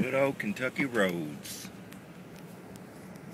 Good old Kentucky roads.